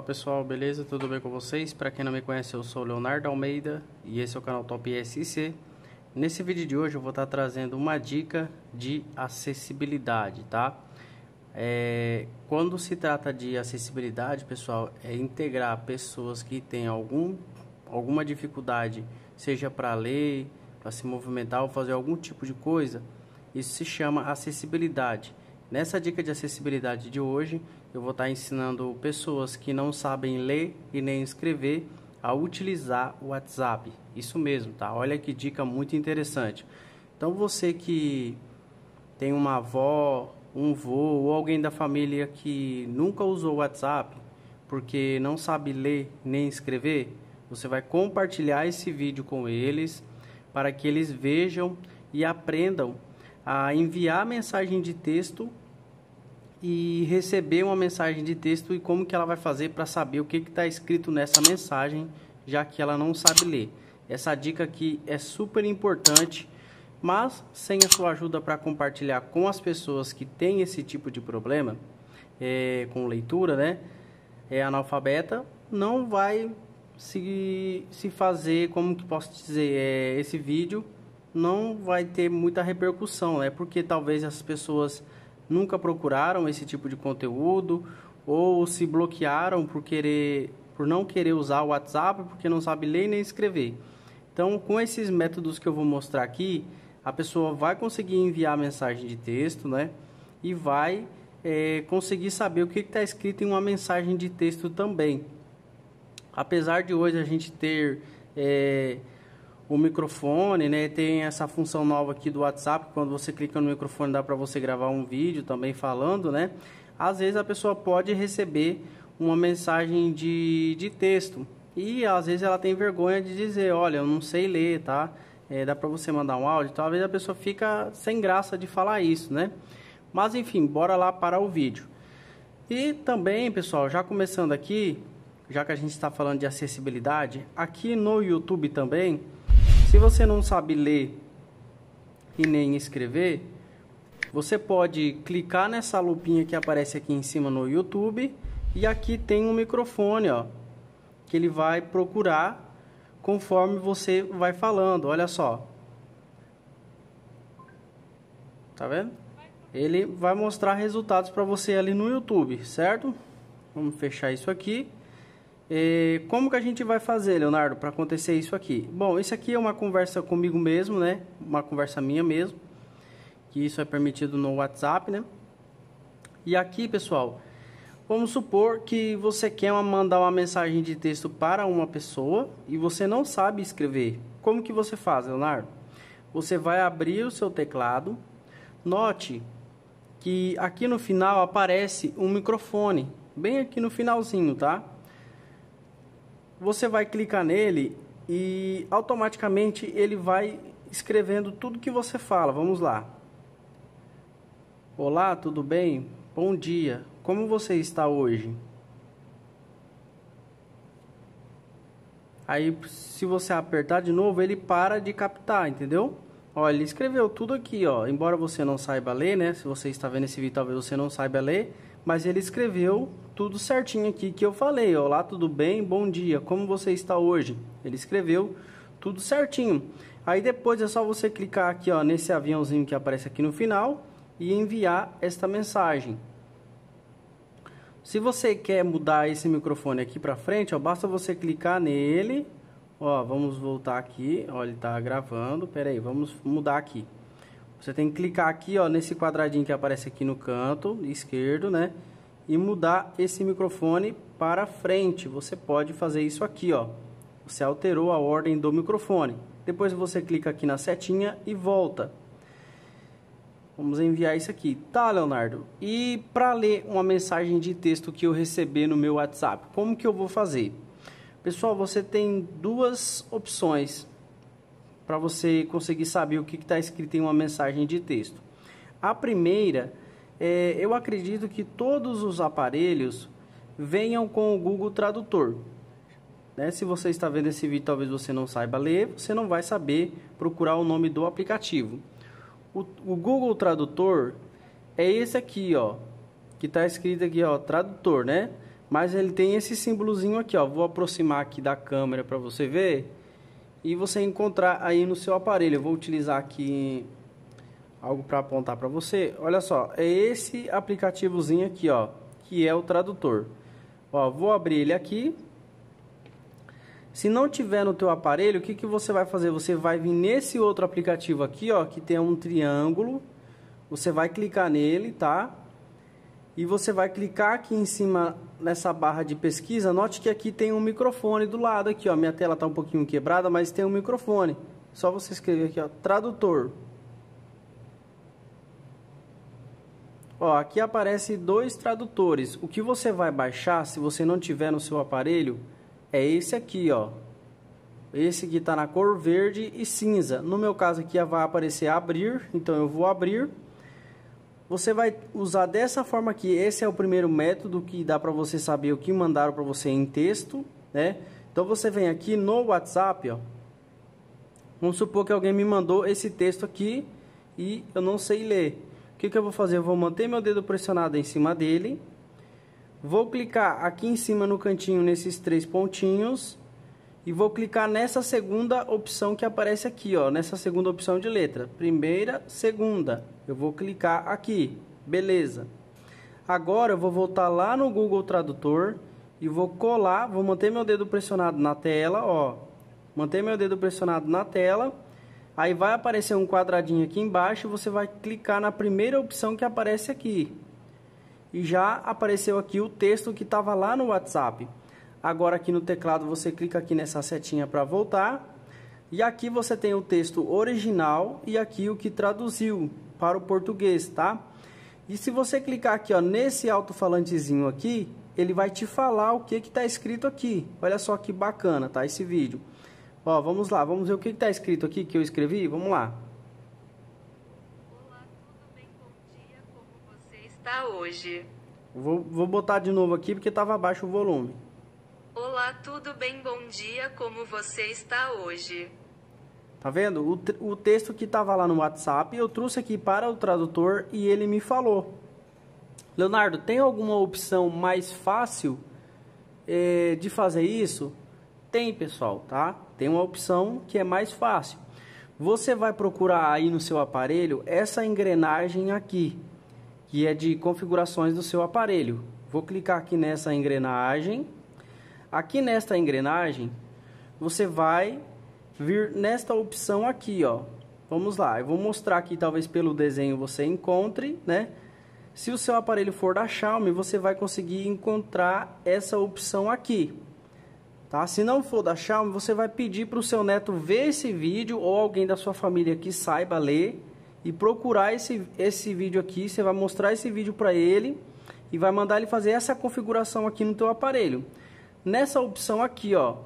Fala pessoal, beleza? Tudo bem com vocês? Para quem não me conhece, eu sou Leonardo Almeida e esse é o canal Top SC. Nesse vídeo de hoje eu vou estar trazendo uma dica de acessibilidade, tá? É, quando se trata de acessibilidade, pessoal, é integrar pessoas que têm algum, alguma dificuldade, seja para ler, para se movimentar ou fazer algum tipo de coisa, isso se chama acessibilidade. Nessa dica de acessibilidade de hoje, eu vou estar ensinando pessoas que não sabem ler e nem escrever a utilizar o WhatsApp. Isso mesmo, tá? Olha que dica muito interessante. Então você que tem uma avó, um vô ou alguém da família que nunca usou o WhatsApp porque não sabe ler nem escrever, você vai compartilhar esse vídeo com eles para que eles vejam e aprendam a enviar mensagem de texto e receber uma mensagem de texto e como que ela vai fazer para saber o que está escrito nessa mensagem, já que ela não sabe ler. Essa dica aqui é super importante, mas sem a sua ajuda para compartilhar com as pessoas que têm esse tipo de problema, é, com leitura, né, é analfabeta, não vai se, se fazer, como que posso dizer, é, esse vídeo não vai ter muita repercussão, né? Porque talvez as pessoas nunca procuraram esse tipo de conteúdo ou se bloquearam por querer por não querer usar o WhatsApp porque não sabe ler nem escrever. Então, com esses métodos que eu vou mostrar aqui, a pessoa vai conseguir enviar mensagem de texto, né? E vai é, conseguir saber o que está escrito em uma mensagem de texto também. Apesar de hoje a gente ter é, o microfone, né? Tem essa função nova aqui do WhatsApp, quando você clica no microfone dá para você gravar um vídeo também falando, né? Às vezes a pessoa pode receber uma mensagem de, de texto e às vezes ela tem vergonha de dizer, olha, eu não sei ler, tá? É, dá para você mandar um áudio, talvez a pessoa fica sem graça de falar isso, né? Mas enfim, bora lá para o vídeo. E também, pessoal, já começando aqui, já que a gente está falando de acessibilidade, aqui no YouTube também se você não sabe ler e nem escrever, você pode clicar nessa lupinha que aparece aqui em cima no YouTube e aqui tem um microfone, ó, que ele vai procurar conforme você vai falando. Olha só. Tá vendo? Ele vai mostrar resultados para você ali no YouTube, certo? Vamos fechar isso aqui. E como que a gente vai fazer, Leonardo, para acontecer isso aqui? Bom, isso aqui é uma conversa comigo mesmo, né? Uma conversa minha mesmo. Que isso é permitido no WhatsApp, né? E aqui, pessoal, vamos supor que você quer mandar uma mensagem de texto para uma pessoa e você não sabe escrever. Como que você faz, Leonardo? Você vai abrir o seu teclado. Note que aqui no final aparece um microfone, bem aqui no finalzinho, tá? Você vai clicar nele e automaticamente ele vai escrevendo tudo que você fala. Vamos lá. Olá, tudo bem? Bom dia. Como você está hoje? Aí, se você apertar de novo, ele para de captar, entendeu? Olha, ele escreveu tudo aqui, ó. Embora você não saiba ler, né? Se você está vendo esse vídeo, talvez você não saiba ler mas ele escreveu tudo certinho aqui que eu falei. Olá, tudo bem? Bom dia. Como você está hoje? Ele escreveu tudo certinho. Aí depois é só você clicar aqui, ó, nesse aviãozinho que aparece aqui no final e enviar esta mensagem. Se você quer mudar esse microfone aqui para frente, ó, basta você clicar nele. Ó, vamos voltar aqui. Ó, ele está gravando. Pera aí, vamos mudar aqui. Você tem que clicar aqui, ó, nesse quadradinho que aparece aqui no canto esquerdo, né? E mudar esse microfone para frente. Você pode fazer isso aqui, ó. Você alterou a ordem do microfone. Depois você clica aqui na setinha e volta. Vamos enviar isso aqui. Tá, Leonardo? E para ler uma mensagem de texto que eu receber no meu WhatsApp, como que eu vou fazer? Pessoal, você tem duas opções para você conseguir saber o que está escrito em uma mensagem de texto. A primeira, é, eu acredito que todos os aparelhos venham com o Google Tradutor. Né? Se você está vendo esse vídeo, talvez você não saiba ler, você não vai saber procurar o nome do aplicativo. O, o Google Tradutor é esse aqui, ó, que está escrito aqui, ó, tradutor, né? mas ele tem esse símbolozinho aqui, ó. Vou aproximar aqui da câmera para você ver e você encontrar aí no seu aparelho. Eu vou utilizar aqui algo para apontar para você. Olha só, é esse aplicativozinho aqui, ó, que é o tradutor. Ó, vou abrir ele aqui. Se não tiver no teu aparelho, o que, que você vai fazer? Você vai vir nesse outro aplicativo aqui, ó, que tem um triângulo. Você vai clicar nele, tá? E você vai clicar aqui em cima nessa barra de pesquisa. Note que aqui tem um microfone do lado aqui, ó. Minha tela está um pouquinho quebrada, mas tem um microfone. Só você escrever aqui, ó, tradutor. Ó, aqui aparece dois tradutores. O que você vai baixar, se você não tiver no seu aparelho, é esse aqui, ó. Esse que está na cor verde e cinza. No meu caso aqui vai aparecer abrir, então eu vou abrir. Você vai usar dessa forma aqui. Esse é o primeiro método que dá para você saber o que mandaram para você em texto, né? Então você vem aqui no WhatsApp, ó. Vamos supor que alguém me mandou esse texto aqui e eu não sei ler que, que eu vou fazer? Eu vou manter meu dedo pressionado em cima dele. Vou clicar aqui em cima no cantinho nesses três pontinhos. E vou clicar nessa segunda opção que aparece aqui, ó. Nessa segunda opção de letra. Primeira, segunda. Eu vou clicar aqui. Beleza. Agora eu vou voltar lá no Google Tradutor. E vou colar, vou manter meu dedo pressionado na tela, ó. Manter meu dedo pressionado na tela Aí vai aparecer um quadradinho aqui embaixo você vai clicar na primeira opção que aparece aqui. E já apareceu aqui o texto que estava lá no WhatsApp. Agora aqui no teclado você clica aqui nessa setinha para voltar. E aqui você tem o texto original e aqui o que traduziu para o português, tá? E se você clicar aqui ó, nesse alto-falantezinho aqui, ele vai te falar o que está escrito aqui. Olha só que bacana, tá? Esse vídeo. Ó, vamos lá, vamos ver o que está escrito aqui que eu escrevi. Vamos lá. Olá, tudo bem? Bom dia, como você está hoje? Vou, vou botar de novo aqui porque estava abaixo o volume. Olá, tudo bem? Bom dia, como você está hoje? Tá vendo? O, o texto que estava lá no WhatsApp eu trouxe aqui para o tradutor e ele me falou. Leonardo, tem alguma opção mais fácil é, de fazer isso? Tem, pessoal, tá? Tem uma opção que é mais fácil. Você vai procurar aí no seu aparelho essa engrenagem aqui, que é de configurações do seu aparelho. Vou clicar aqui nessa engrenagem. Aqui nesta engrenagem, você vai vir nesta opção aqui, ó. Vamos lá, eu vou mostrar aqui, talvez pelo desenho você encontre, né? Se o seu aparelho for da Xiaomi, você vai conseguir encontrar essa opção aqui. Tá? Se não for da Xiaomi, você vai pedir para o seu neto ver esse vídeo ou alguém da sua família que saiba ler e procurar esse, esse vídeo aqui. Você vai mostrar esse vídeo para ele e vai mandar ele fazer essa configuração aqui no teu aparelho. Nessa opção aqui, ó,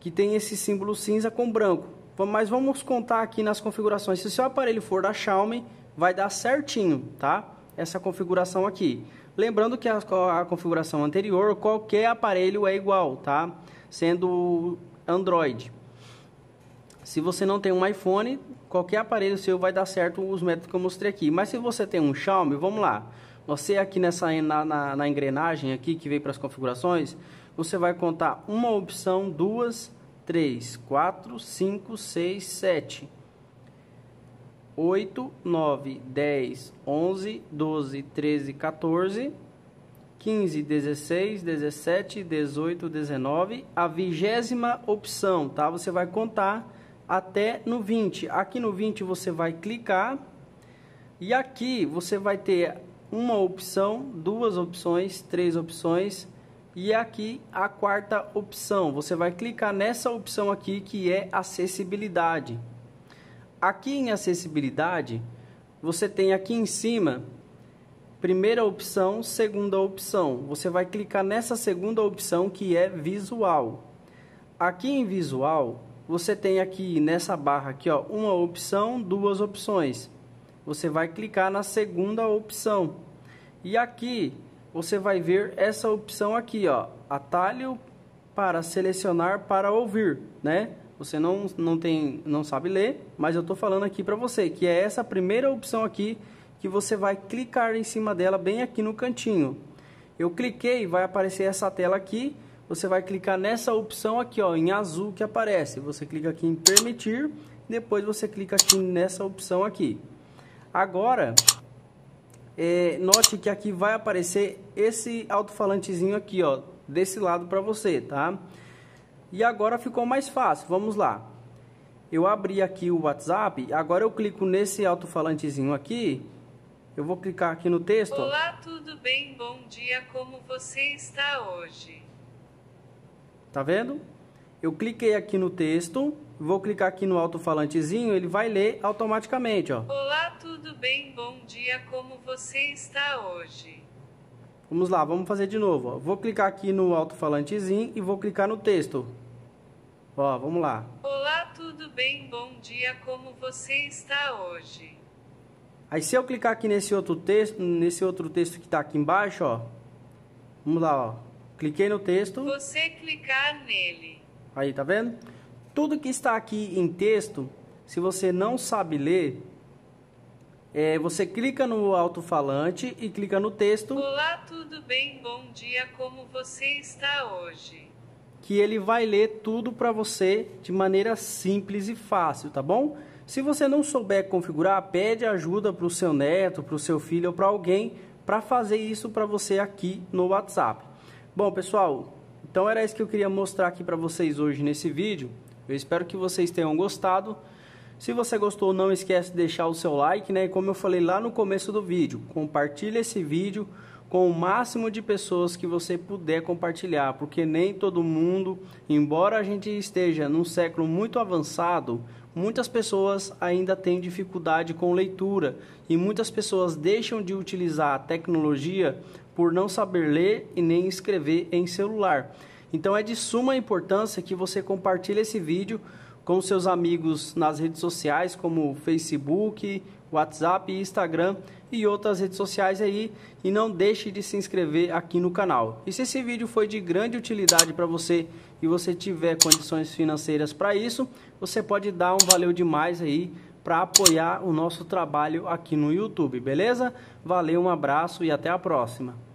que tem esse símbolo cinza com branco. Mas vamos contar aqui nas configurações. Se o seu aparelho for da Xiaomi, vai dar certinho, tá? Essa configuração aqui. Lembrando que a, a configuração anterior, qualquer aparelho é igual, tá? Sendo Android. Se você não tem um iPhone, qualquer aparelho seu vai dar certo os métodos que eu mostrei aqui. Mas se você tem um Xiaomi, vamos lá. Você aqui nessa na, na, na engrenagem aqui que veio para as configurações, você vai contar uma opção, duas, três, quatro, cinco, seis, sete, oito, nove, dez, onze, doze, treze, 14 15, 16, 17, 18, 19, a vigésima opção, tá? Você vai contar até no 20. Aqui no 20 você vai clicar e aqui você vai ter uma opção, duas opções, três opções e aqui a quarta opção. Você vai clicar nessa opção aqui que é acessibilidade. Aqui em acessibilidade, você tem aqui em cima Primeira opção, segunda opção. Você vai clicar nessa segunda opção que é visual. Aqui em visual, você tem aqui nessa barra aqui, ó, uma opção, duas opções. Você vai clicar na segunda opção. E aqui você vai ver essa opção aqui, ó, atalho para selecionar para ouvir, né? Você não, não tem não sabe ler, mas eu estou falando aqui para você que é essa primeira opção aqui que você vai clicar em cima dela bem aqui no cantinho. Eu cliquei, vai aparecer essa tela aqui. Você vai clicar nessa opção aqui, ó, em azul que aparece. Você clica aqui em permitir, depois você clica aqui nessa opção aqui. Agora, é, note que aqui vai aparecer esse alto-falantezinho aqui, ó, desse lado para você, tá? E agora ficou mais fácil, vamos lá. Eu abri aqui o WhatsApp, agora eu clico nesse alto-falantezinho aqui, eu vou clicar aqui no texto. Olá, tudo bem? Bom dia, como você está hoje? Tá vendo? Eu cliquei aqui no texto, vou clicar aqui no alto-falantezinho, ele vai ler automaticamente, ó. Olá, tudo bem? Bom dia, como você está hoje? Vamos lá, vamos fazer de novo. Ó. Vou clicar aqui no alto-falantezinho e vou clicar no texto. Ó, vamos lá. Olá, tudo bem? Bom dia, como você está hoje? Aí se eu clicar aqui nesse outro texto, nesse outro texto que está aqui embaixo, ó. Vamos lá, ó. Cliquei no texto. Você clicar nele. Aí, tá vendo? Tudo que está aqui em texto, se você não sabe ler, é, você clica no alto-falante e clica no texto. Olá, tudo bem? Bom dia, como você está hoje? Que ele vai ler tudo para você de maneira simples e fácil, tá bom? Se você não souber configurar, pede ajuda para o seu neto, para o seu filho ou para alguém para fazer isso para você aqui no WhatsApp. Bom, pessoal, então era isso que eu queria mostrar aqui para vocês hoje nesse vídeo. Eu espero que vocês tenham gostado. Se você gostou, não esquece de deixar o seu like, né? Como eu falei lá no começo do vídeo, compartilhe esse vídeo com o máximo de pessoas que você puder compartilhar, porque nem todo mundo, embora a gente esteja num século muito avançado, muitas pessoas ainda têm dificuldade com leitura e muitas pessoas deixam de utilizar a tecnologia por não saber ler e nem escrever em celular. Então é de suma importância que você compartilhe esse vídeo com seus amigos nas redes sociais como Facebook, WhatsApp, Instagram e outras redes sociais aí e não deixe de se inscrever aqui no canal. E se esse vídeo foi de grande utilidade para você e você tiver condições financeiras para isso, você pode dar um valeu demais aí para apoiar o nosso trabalho aqui no YouTube, beleza? Valeu, um abraço e até a próxima.